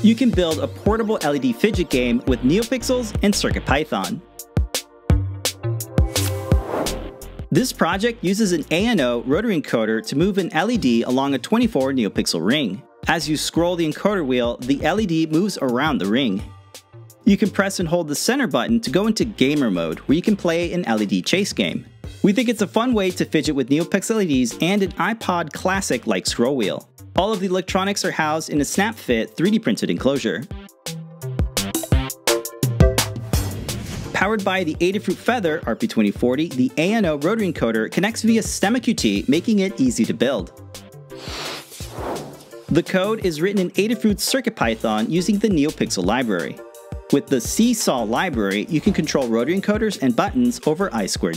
You can build a portable LED fidget game with NeoPixels and CircuitPython. This project uses an ANO rotary encoder to move an LED along a 24 NeoPixel ring. As you scroll the encoder wheel, the LED moves around the ring. You can press and hold the center button to go into gamer mode, where you can play an LED chase game. We think it's a fun way to fidget with NeoPixel LEDs and an iPod Classic like scroll wheel. All of the electronics are housed in a snap-fit 3D printed enclosure. Powered by the Adafruit Feather RP2040, the ANO rotary encoder connects via STEMMA QT, making it easy to build. The code is written in Adafruit's CircuitPython using the NeoPixel library. With the Seesaw library, you can control rotary encoders and buttons over I2